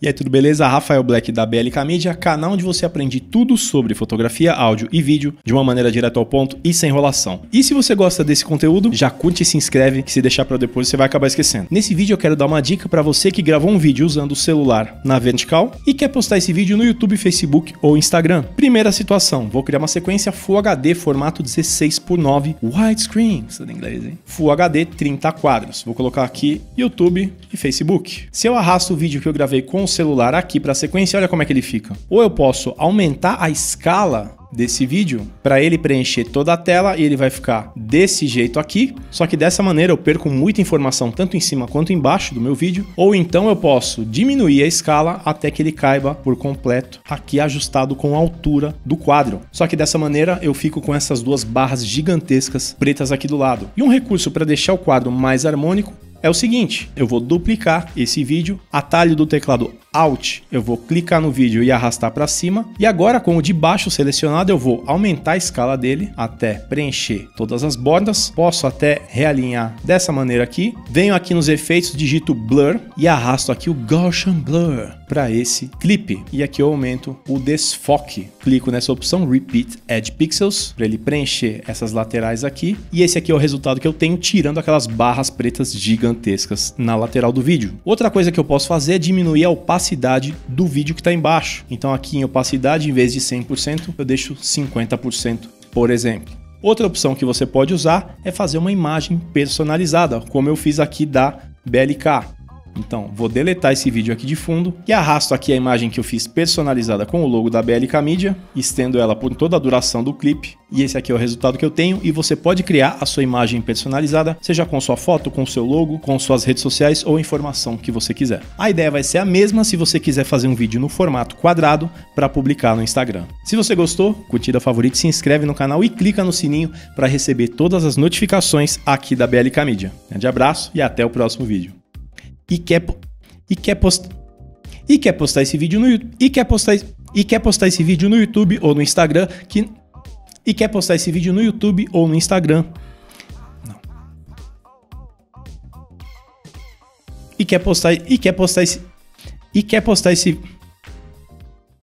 E aí, tudo beleza? Rafael Black da BLK Media, canal onde você aprende tudo sobre fotografia, áudio e vídeo de uma maneira direta ao ponto e sem enrolação. E se você gosta desse conteúdo, já curte e se inscreve, que se deixar para depois você vai acabar esquecendo. Nesse vídeo eu quero dar uma dica para você que gravou um vídeo usando o celular na vertical e quer postar esse vídeo no YouTube, Facebook ou Instagram. Primeira situação, vou criar uma sequência Full HD formato 16 por 9 widescreen, isso é inglês, hein? Full HD 30 quadros. Vou colocar aqui YouTube e Facebook. Se eu arrasto o vídeo que eu gravei com celular aqui para a sequência, olha como é que ele fica. Ou eu posso aumentar a escala desse vídeo para ele preencher toda a tela e ele vai ficar desse jeito aqui. Só que dessa maneira eu perco muita informação tanto em cima quanto embaixo do meu vídeo. Ou então eu posso diminuir a escala até que ele caiba por completo aqui ajustado com a altura do quadro. Só que dessa maneira eu fico com essas duas barras gigantescas pretas aqui do lado. E um recurso para deixar o quadro mais harmônico é o seguinte, eu vou duplicar esse vídeo, atalho do teclado Alt, eu vou clicar no vídeo e arrastar para cima, e agora com o de baixo selecionado eu vou aumentar a escala dele até preencher todas as bordas, posso até realinhar dessa maneira aqui, venho aqui nos efeitos, digito Blur e arrasto aqui o Gaussian Blur para esse clipe, e aqui eu aumento o desfoque, clico nessa opção Repeat Edge Pixels para ele preencher essas laterais aqui, e esse aqui é o resultado que eu tenho tirando aquelas barras pretas gigantes gigantescas na lateral do vídeo. Outra coisa que eu posso fazer é diminuir a opacidade do vídeo que está embaixo. Então aqui em opacidade, em vez de 100%, eu deixo 50%, por exemplo. Outra opção que você pode usar é fazer uma imagem personalizada, como eu fiz aqui da BLK. Então, vou deletar esse vídeo aqui de fundo e arrasto aqui a imagem que eu fiz personalizada com o logo da BLK Media, estendo ela por toda a duração do clipe, e esse aqui é o resultado que eu tenho, e você pode criar a sua imagem personalizada, seja com sua foto, com seu logo, com suas redes sociais ou informação que você quiser. A ideia vai ser a mesma se você quiser fazer um vídeo no formato quadrado para publicar no Instagram. Se você gostou, curtida favorito, se inscreve no canal e clica no sininho para receber todas as notificações aqui da BLK Media. Grande abraço e até o próximo vídeo e quer e quer postar e quer postar esse vídeo no e quer postar e quer postar esse vídeo no YouTube ou no Instagram que e quer postar esse vídeo no YouTube ou no Instagram. Não. E quer postar e quer postar esse e quer postar esse